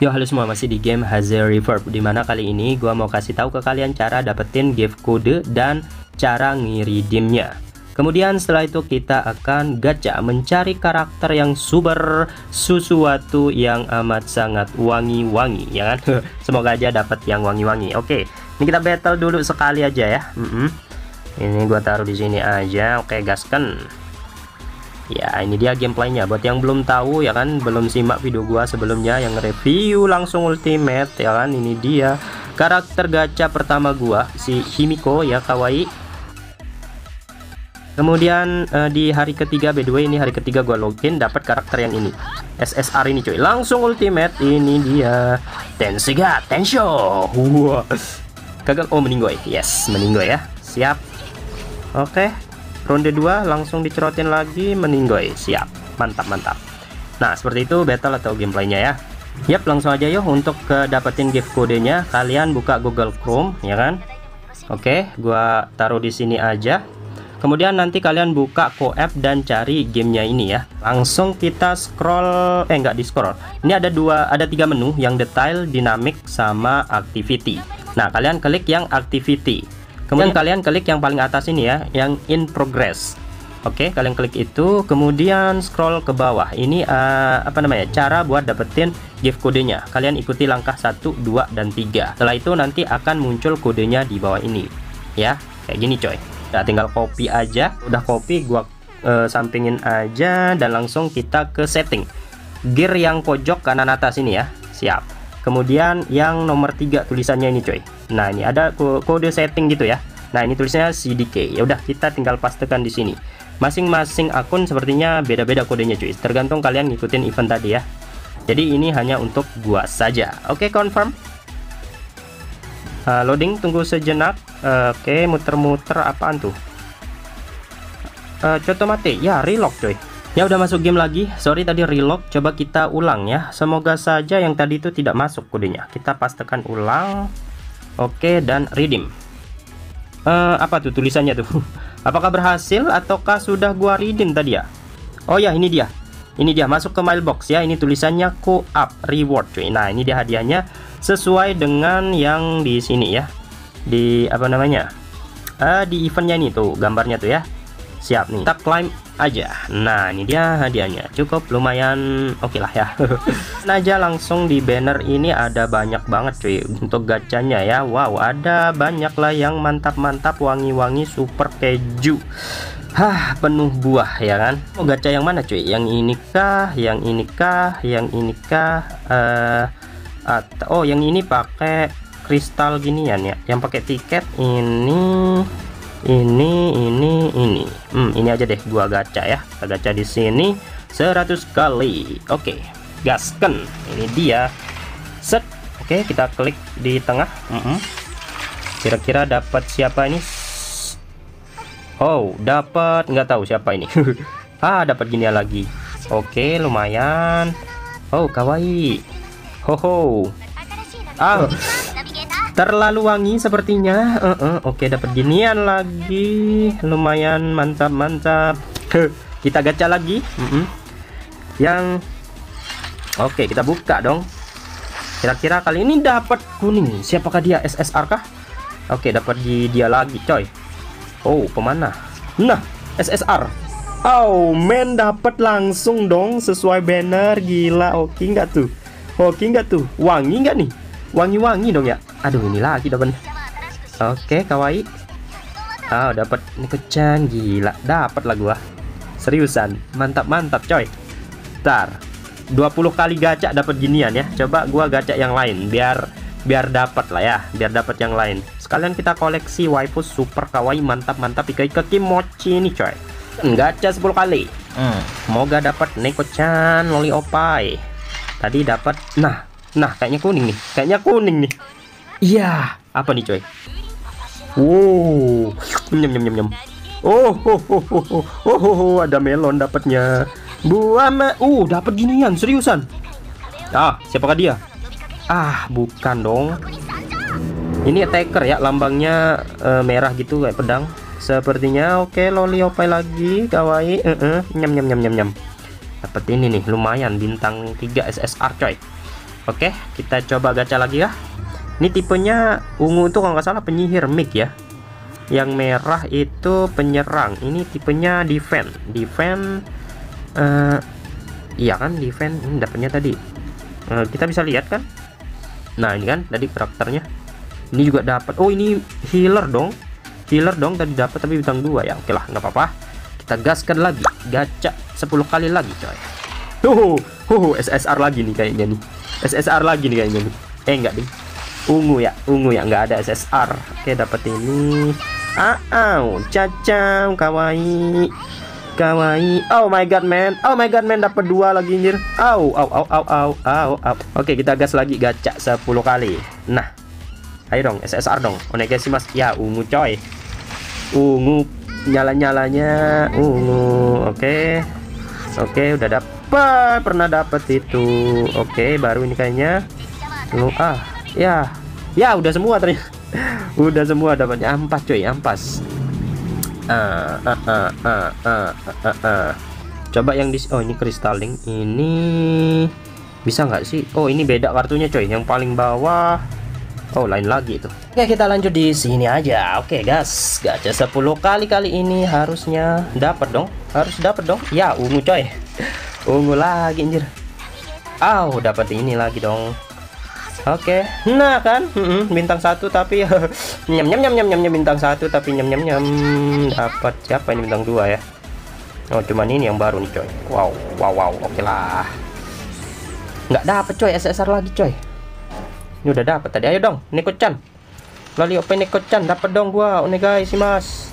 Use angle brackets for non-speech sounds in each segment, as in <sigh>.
Yo halo semua. Masih di game Hazel Reverb Di mana kali ini gua mau kasih tahu ke kalian cara dapetin gift code dan cara ngiridimnya. Kemudian setelah itu kita akan gacha mencari karakter yang super sesuatu yang amat sangat wangi-wangi ya kan? <laughs> Semoga aja dapat yang wangi-wangi. Oke ini kita battle dulu sekali aja ya. Mm -hmm. Ini gua taruh di sini aja. Oke gaskan Ya ini dia gameplaynya. Buat yang belum tahu ya kan belum simak video gua sebelumnya yang review langsung ultimate ya kan ini dia karakter gacha pertama gua si Himiko ya kawaii kemudian uh, di hari ketiga by the way ini hari ketiga gua login dapat karakter yang ini. SSR ini cuy. Langsung ultimate ini dia. Tensega Tensho. Wah. Gagal. Oh meninggoy. Yes meninggoy ya. Siap. Oke. okay ronde 2 langsung dicerotin lagi meninggoy siap. Mantap mantap. Nah seperti itu battle atau gameplaynya ya. Yap langsung aja yuk untuk dapetin gift kodenya kalian buka Google Chrome ya kan? Oke gua taruh di sini aja. Kemudian nanti kalian buka co-app dan cari gamenya ini ya. Langsung kita scroll eh enggak di scroll ini ada dua ada tiga menu yang detail dynamic sama activity. Nah kalian klik yang activity kemudian kalian klik yang paling atas ini ya yang in progress Oke, kalian klik itu, kemudian scroll ke bawah. Ini uh, apa namanya? Cara buat dapetin gift kodenya. Kalian ikuti langkah 1, 2, dan 3. Setelah itu nanti akan muncul kodenya di bawah ini. Ya, kayak gini coy. Nah, tinggal copy aja. Udah copy, gua uh, sampingin aja dan langsung kita ke setting. Gear yang pojok kanan atas ini ya. Siap. Kemudian yang nomor 3 tulisannya ini coy. Nah, ini ada kode setting gitu ya. Nah, ini tulisnya CDK. Ya udah kita tinggal pastekan di sini. Masing-masing akun sepertinya beda-beda kodenya cuy. Tergantung kalian ngikutin event tadi ya. Jadi ini hanya untuk gua saja. Oke, confirm. Uh, loading tunggu sejenak. Uh, Oke, okay, muter-muter apaan tuh? Uh, coto mati. Ya, relock coy. Ya udah masuk game lagi. Sorry tadi relock. Coba kita ulang ya. Semoga saja yang tadi itu tidak masuk kodenya. Kita pastekan ulang. Oke, dan redeem. Uh, apa tuh tulisannya tuh? <laughs> Apakah berhasil ataukah sudah gua redeem tadi ya? Oh ya ini dia. Ini dia masuk ke mailbox ya. Ini tulisannya co-op reward cuy. Nah ini dia hadiahnya sesuai dengan yang di sini ya. Di apa namanya? Uh, di eventnya ini tuh gambarnya tuh ya siap nih kita climb aja nah ini dia hadiahnya cukup lumayan oke okay lah ya <laughs> nah aja langsung di banner ini ada banyak banget cuy untuk gacanya ya wow ada banyak lah yang mantap-mantap wangi-wangi super keju Hah, penuh buah ya kan? Mau gacha yang mana cuy? Yang ini kah? Yang ini kah? Yang ini kah? Uh, atau oh yang ini pakai kristal ginian ya. Yang pakai tiket ini ini ini ini. Hmm, ini aja deh gua gacha ya. Kita gacha di sini 100 kali. Oke gasken ini dia. Set. Oke kita klik di tengah. Kira-kira dapat siapa ini? Oh dapat. Nggak tahu siapa ini. <laughs> Ah dapat gini lagi. Oke lumayan. Oh kawaii. Ho ho. Ah terlalu wangi sepertinya. Uh -uh. oke dapat ginian lagi. Lumayan mantap mantap. Kita gacha lagi. Uh -uh. yang oke kita buka dong. Kira-kira kali ini dapat kuning. Siapakah dia? SSR kah? Oke dapat di dia lagi coy. Oh pemana? Nah SSR oh men dapat langsung dong sesuai banner. Gila oke nggak tuh? Oke nggak tuh? Wangi nggak nih wangi-wangi dong ya. Aduh ini lagi dapat oke kawaii. Ah oh, dapat kecan gila. Dapat lah gua. Seriusan. Mantap mantap coy. Ntar 20 kali gacha dapat ginian ya. Coba gua gacha yang lain biar biar dapat lah ya. Biar dapat yang lain. Sekalian kita koleksi waifu super kawaii mantap mantap. Ikai kaki mochi ini coy. Gacha 10 kali. Hmm. semoga dapat neko-chan loli opai tadi dapat nah Nah, kayaknya kuning nih. Kayaknya kuning nih. Iya, apa nih, coy? Wow, nyem nyem nyem nyem. Oh, oh, oh, oh, oh, oh, oh, oh ada melon dapatnya. Buah me, uh, dapat ginian, seriusan. Ah, siapakah dia? Ah, bukan dong. Ini attacker ya, lambangnya uh, merah gitu kayak pedang. Sepertinya oke, okay, loli opai lagi, kawaii. Uh -uh. Nyem nyem nyem nyem nyem. Dapat ini nih, lumayan bintang 3 SSR coy. Oke, kita coba gacha lagi ya. Ini tipenya ungu itu kalau nggak salah penyihir mic ya. Yang merah itu penyerang. Ini tipenya defend. Defend uh, iya kan defend ini dapatnya tadi. Uh, kita bisa lihat kan? Nah, ini kan tadi karakternya. Ini juga dapat. Oh, ini healer dong. Healer dong tadi dapat tapi bintang dua ya. Oke lah, nggak apa-apa. Kita gaskan lagi. Gacha 10 kali lagi, coy. Tuh, huh, SSR lagi nih kayaknya nih. SSR lagi nih kayaknya nih. Eh enggak deh ungu ya ungu ya. Nggak ada SSR oke dapat ini. Oh, cacam kawaii. Kawaii. Oh my god man. Oh my god man. Dapat dua lagi anjir. Au au au au au au au. Oke kita gas lagi. Gacha 10 kali. Nah. Ayo dong SSR dong. Onegai sih mas ya ungu coy. Ungu. Nyala-nyalanya. Ungu. Oke. Oke udah dapat pernah dapat itu. Oke baru ini kayaknya. Lu ah ya. Ya udah semua ternyata. <laughs> Udah semua dapatnya. Ampas coy ampas. Uh, uh, uh, uh, uh, uh, uh. coba yang di oh ini kristaling ini bisa nggak sih? Oh ini beda kartunya coy yang paling bawah. Oh lain lagi itu. Oke kita lanjut di sini aja. Oke gas. Gacha 10 kali kali ini harusnya dapat dong. Harus dapat dong. Ya ungu coy <laughs> ungu lagi anjir Oh dapat ini lagi dong Oke, okay. nah kan, bintang satu tapi <laughs> nyam nyam nyam nyam nyam bintang satu tapi nyam nyam nyam dapat siapa ini bintang dua ya? Oh cuman ini yang baru nih coy. Wow wow wow, oke okay lah. Nggak dapat coy SSR lagi coy. Ini udah dapat tadi, ayo dong, Neko Chan. Lali open Neko Chan, dapat dong gua, onegai sih mas.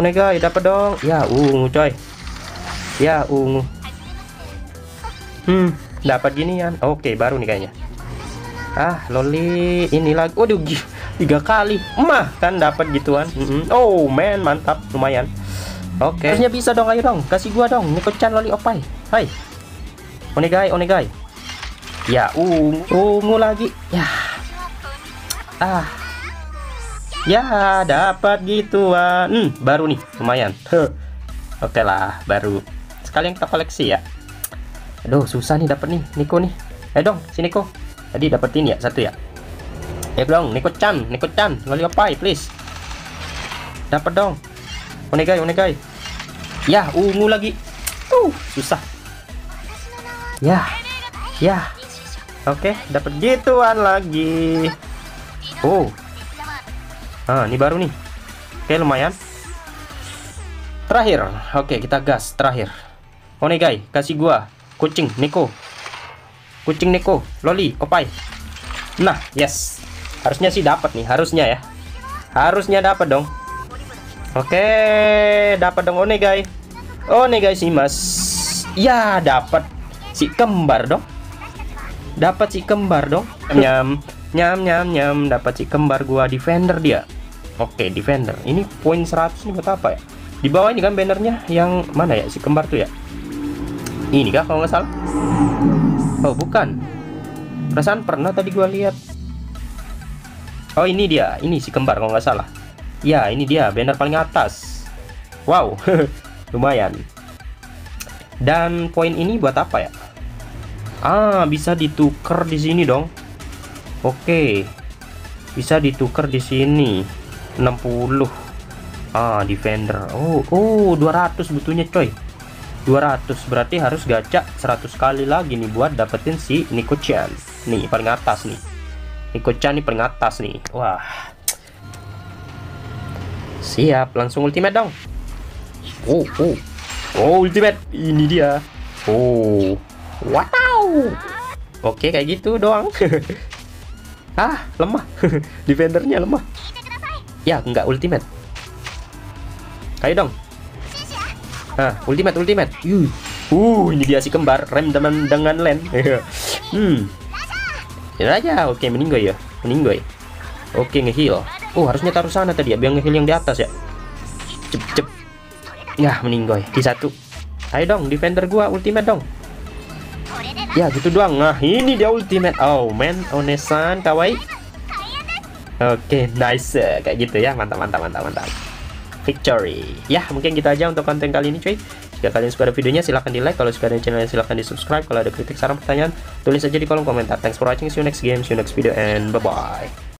Onegai dapat dong, ya ungu coy. Ya ungu. Hmm, dapat ginian. Oke, baru nih kayaknya. Ah loli ini lagi. Waduh tiga kali. Mah kan dapat gituan. Mm oh man mantap. Lumayan. Oke. Okay. harusnya bisa dong ayo dong. Kasih gua dong. Nikocan loli opai. Hai. Onegai onegai. Ya ungu ungu lagi. Ya. Ah. Ya dapat gituan. Hmm, baru nih. Lumayan. Oke okay lah baru. Sekalian kita koleksi ya aduh susah nih dapat nih Niko nih eh dong sini kok Tadi dapetin ya satu ya. Eh dong, Niko Chan, Niko Chan, ngali apa please. Dapat dong. Onegai, onegai. Ya, ungu lagi. Uh, susah. Ya. Ya. Oke, dapat gituan lagi. Oh. Ah, ini baru nih. Oke, lumayan. Terakhir. Oke, kita gas terakhir. Onegai, kasih gua kucing Niko kucing Neko loli opai. Nah yes. Harusnya sih dapat nih harusnya ya. Harusnya dapat dong. Oke dapat dong one guys one guys sih mas. Ya dapat si kembar dong. Dapat si kembar dong. Nyam nyam nyam nyam. Dapat si kembar gua defender dia. Oke defender. Ini poin 100 nih buat apa ya? Di bawah ini kan bannernya yang mana ya? Si kembar tuh ya ini kah kalau nggak salah? Oh bukan. Perasaan pernah tadi gua lihat. Oh ini dia. Ini si kembar kalau nggak salah. Ya ini dia. Banner paling atas. Wow <laughs> Lumayan. Dan poin ini buat apa ya? Ah bisa ditukar di sini dong. Oke. Bisa ditukar di sini. 60 Ah defender. Oh oh 200 butuhnya coy 200 berarti harus gacha 100 kali lagi nih buat dapetin si Niko-chan nih paling atas nih. Niko-chan nih paling atas nih. Wah. Siap langsung ultimate dong. Oh oh. Oh ultimate. Ini dia. Oh. Wow. Oke kayak gitu doang. <laughs> Ah lemah. <laughs> Defendernya lemah. Ya enggak ultimate. Kayak dong Ah, ultimate, ultimate. Uh, uh ini dia si kembar rem dengan dengan land. <laughs> hmm. Ini aja. Oke, meninggoy ya. Meninggoy. Oke, ngeheal. Oh, harusnya taruh sana tadi ya, biar ngeheal yang di atas ya. Cep, cep. Ya, meninggoy. Di satu. Ayo dong, defender gua ultimate dong. Ya, gitu doang. Nah, ini dia ultimate. Oh, man, Onesan, kawaii. Oke, nice. Kayak gitu ya. Mantap, mantap, mantap, mantap victory ya mungkin kita gitu aja untuk konten kali ini cuy Jika kalian suka videonya silahkan di like, kalau suka ada channelnya silahkan di subscribe. Kalau ada kritik, saran, pertanyaan, tulis saja di kolom komentar. Thanks for watching, see you next game, see you next video, and bye-bye.